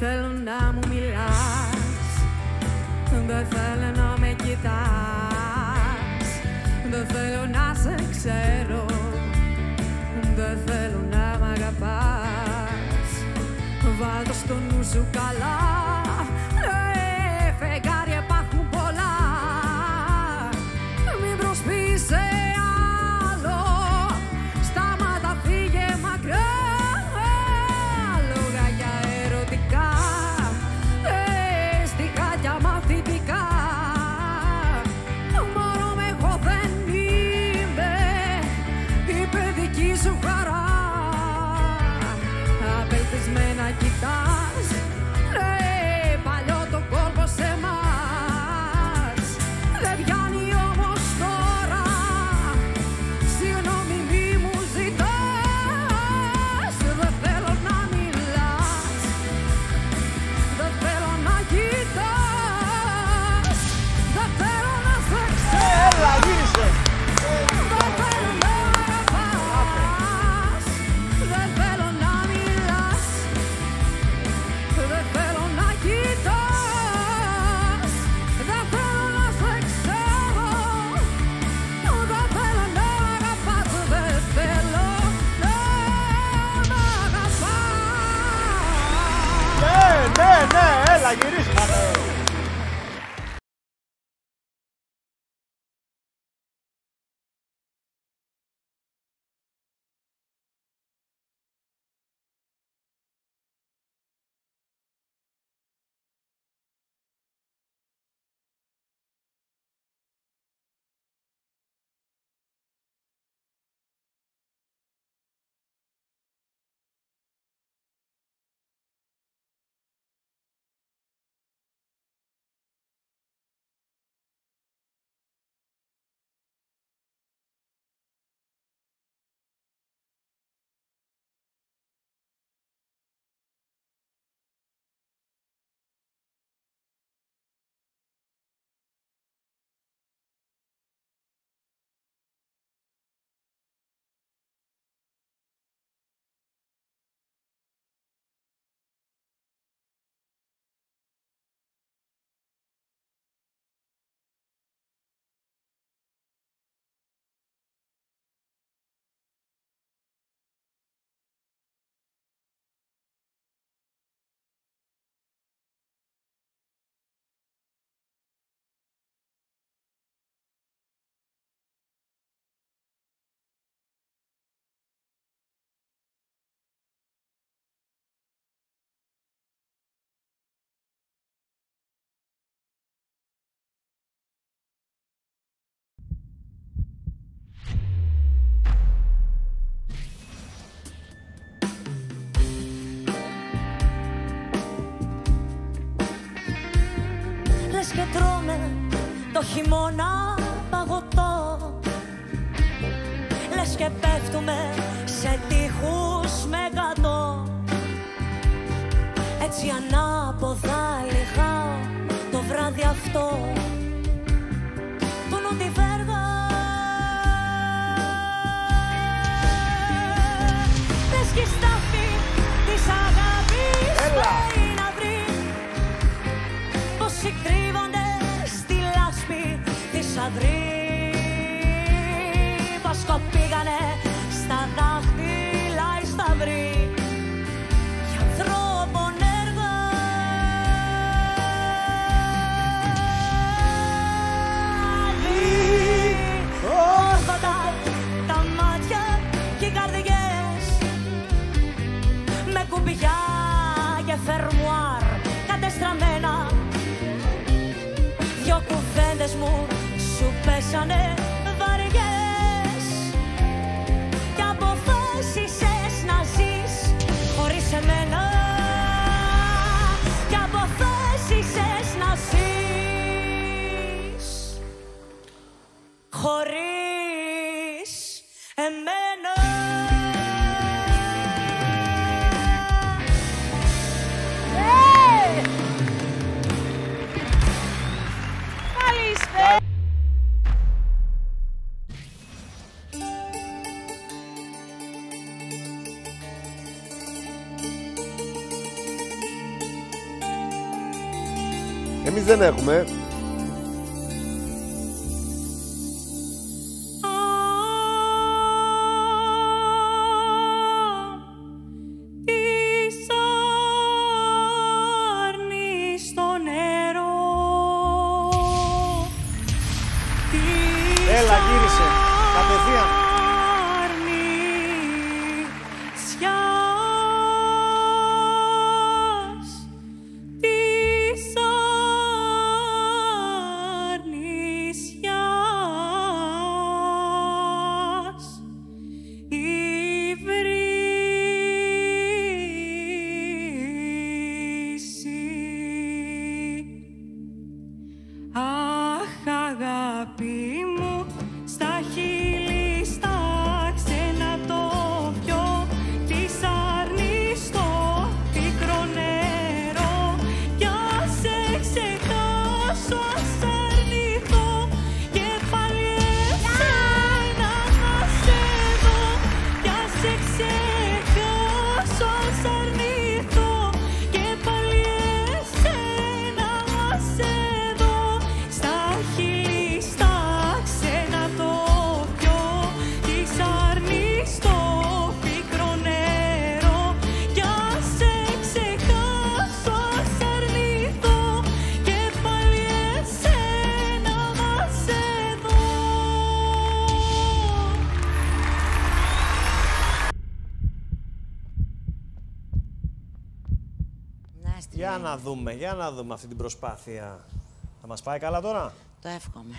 θέλω να μου μιλάς. Δεν θέλω να με κοιτάς. Δεν θέλω να σε ξέρω. Δεν θέλω να μ' αγαπάς. Βάλ' το στο νου σου καλά like it is. Λες και τρώμε το χειμώνα παγωτό. Λες και πέφτουμε σε τείχους με γατό Έτσι ανάποδα λιγάω το βράδυ αυτό κατεστραμμένα Δυο κουβέντες μου σου πέσανε βαριές. Κι αποφάσισες να ζεις χωρίς εμένα. Κι αποφάσισες να ζεις χωρίς εμείς δεν έχουμε. Έλα, γύρισε. Κατευθείαν. να δούμε, για να δούμε αυτή την προσπάθεια. Θα μας πάει καλά τώρα; Το εύχομαι.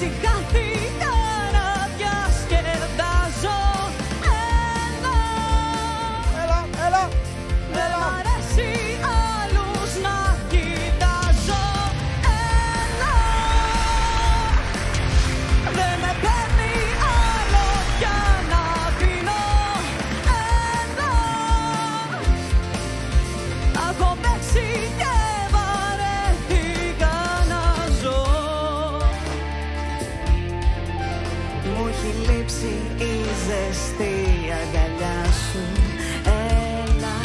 Mexicana. έχει λείψει η ζεστή αγκαλιά σου. Έλα.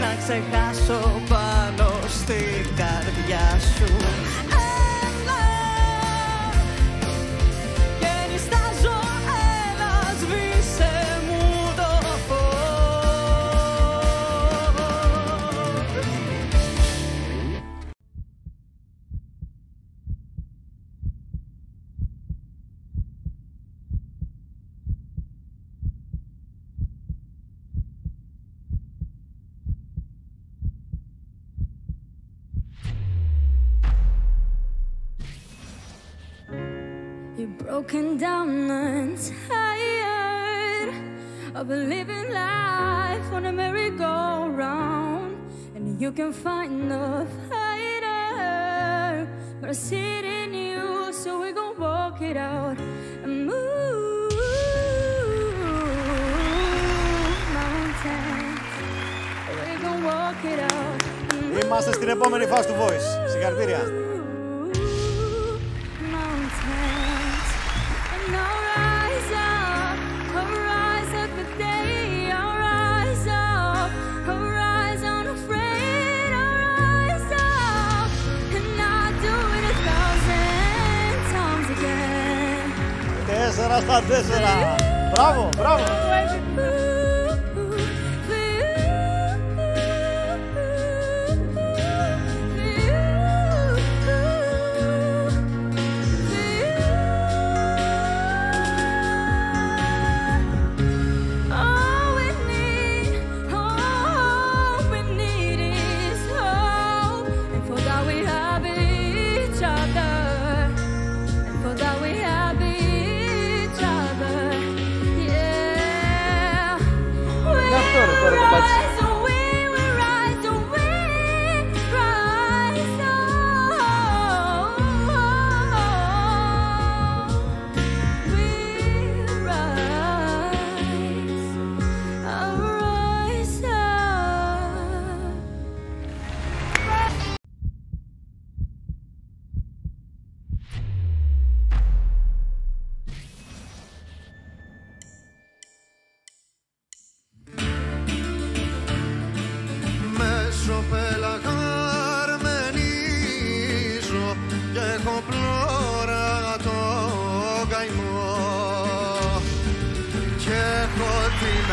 Να ξεχάσω πάνω στην καρδιά σου. You're broken down and tired of living life on a merry-go-round, and you can find a fighter, but I see it in you, so we're gonna walk it out and move mountains. We're gonna walk it out. Είμαστε στην επόμενη φάση του Voice. Συγχαρητήρια. στα τέσσερα. Μπράβο, μπράβο.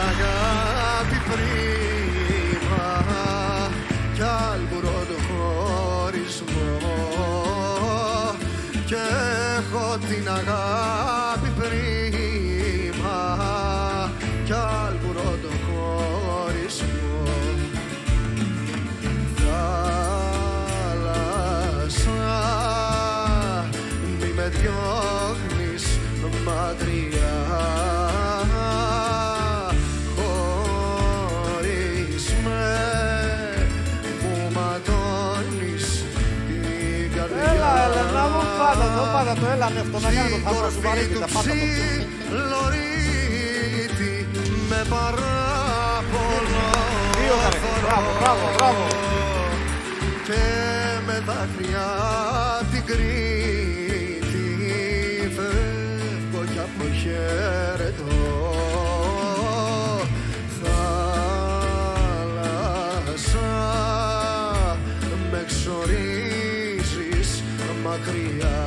αγάπη πρίμα κι άλμπουρον χωρισμό. Και έχω την αγάπη το, πάντα το, έλα με αυτό να κάνω το θαύμα σου βαρύτητα, πάντα το. ψιλορίτη με παράπονο Δύο κάνε, μπράβο, μπράβο, μπράβο. και με δάκρυα την Κρήτη φεύγω κι αποχαιρετώ θάλασσα με ξορίζεις μακριά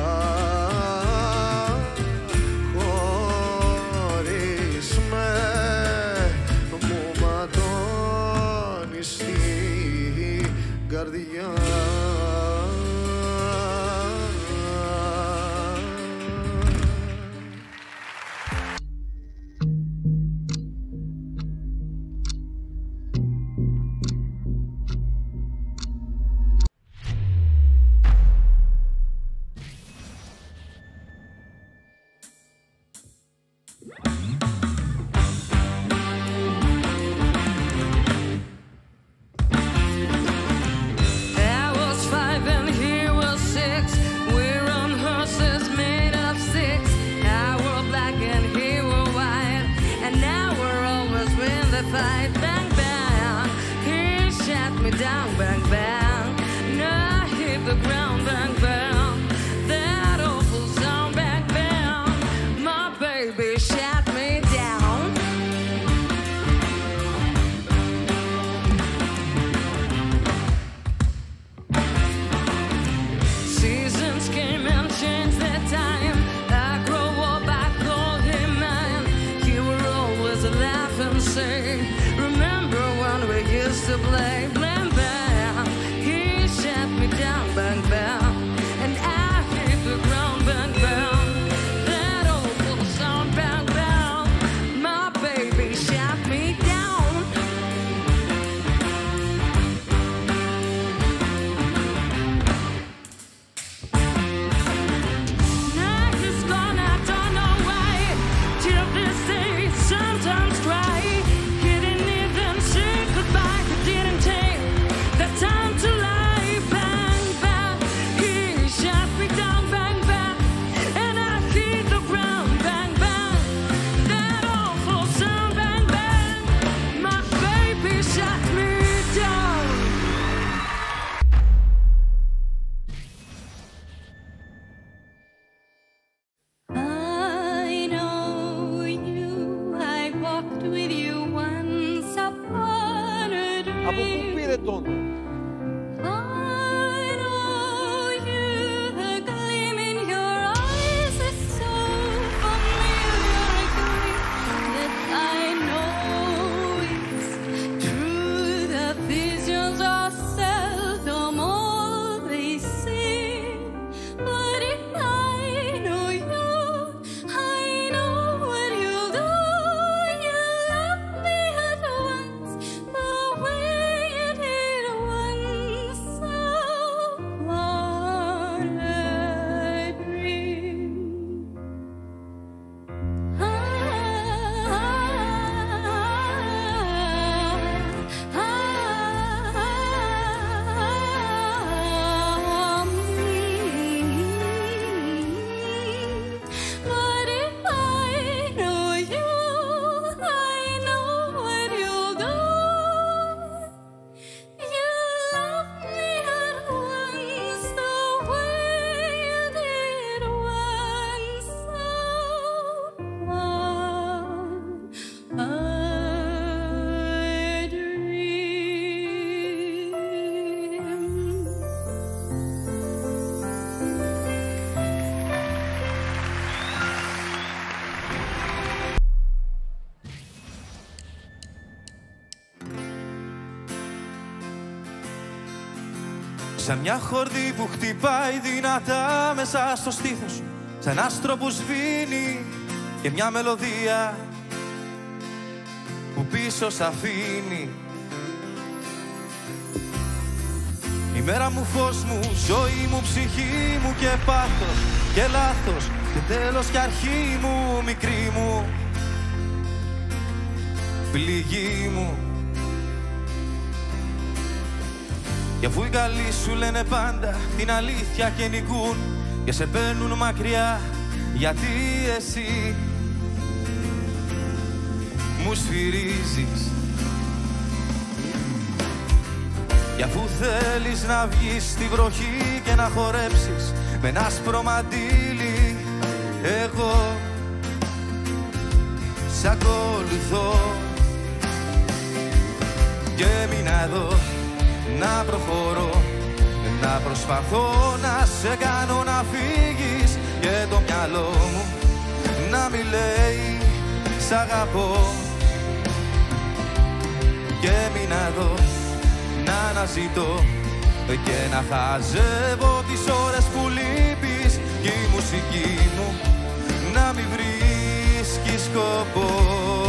Σαν μια χορδή που χτυπάει δυνατά μέσα στο στήθος Σαν ένα άστρο που σβήνει και μια μελωδία που πίσω σ' αφήνει. Η μέρα μου φως μου, ζωή μου, ψυχή μου και πάθος και λάθος και τέλος και αρχή μου, μικρή μου πληγή μου Και αφού οι καλοί σου λένε πάντα την αλήθεια και νικούν και σε παίρνουν μακριά γιατί εσύ μου σφυρίζεις. Και αφού θέλεις να βγεις στη βροχή και να χορέψεις με ένα άσπρο μαντήλι εγώ σ' ακολουθώ. Και μείνα εδώ να προχωρώ να προσπαθώ να σε κάνω να φύγεις και το μυαλό μου να μην λέει σ' αγαπώ και μείνα εδώ να αναζητώ και να χαζεύω τις ώρες που λείπεις και η μουσική μου να μην βρίσκει σκοπό